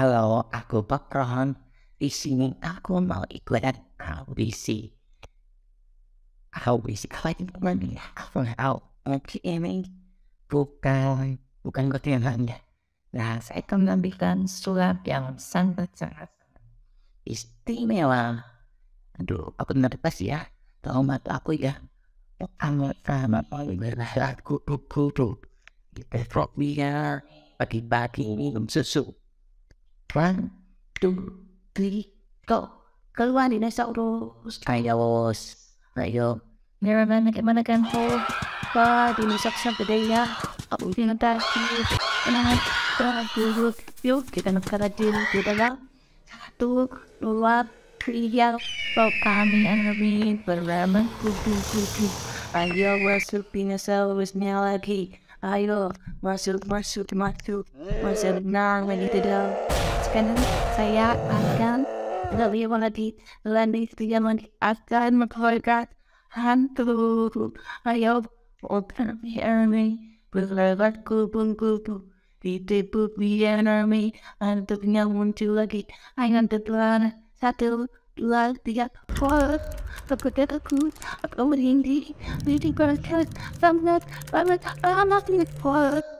Halo, aku Pakron. Di sini aku mau ikutan audisi. Audisi itu namanya? Aku tahu. Mungkin ini bukan bukan ketinggalannya. Nah, saya akan mengambilkan surat yang sangat sangat istimewa. Aduh, aku nervous ya. Tahu mata aku ya. Amat sama aku kudu. Kita drop biar pagi-pagi minum susu. One, two, three, go. Keluar dinosaurus. Ayo, ayo. Gimana gimana kan po? Pa, dinosaurus gede ya. Aku tinggal tadi. Kenapa? Kenapa? Yuk, kita nagkaradil. Kita lang. Satu, dua, tiga. So, kami ang namin beraman kudu-kudu. Ayo, masuk dinosaurusnya lagi. Ayo, masuk, masuk, masuk. Masuk, nah, begitu dong. Afghan, Sayyad Afghan, Lily Waladi, Lenny Spielman, Afghan, McCoy Handlu, Ayob, Open Army, with her let go boom boom We did boot the enemy, and the young too lucky. I am the plan, settle, love the up for the potato coot, a comedy, beauty girl, some nuts, I'm not in the.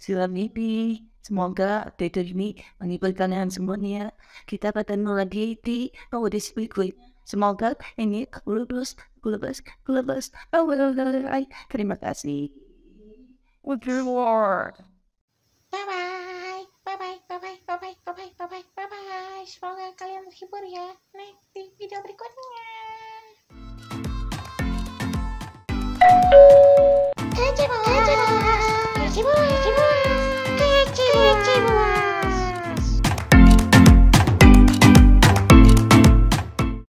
sila mimpi semoga update ini menghibur kalian semuanya kita akan lagi di di weekly semoga ini lulus lulus lulus oh terima kasih with your bye. Bye bye. Bye bye. Bye bye. Bye bye. Bye bye. Bye bye. Semoga kalian terhibur ya. Next di video berikutnya.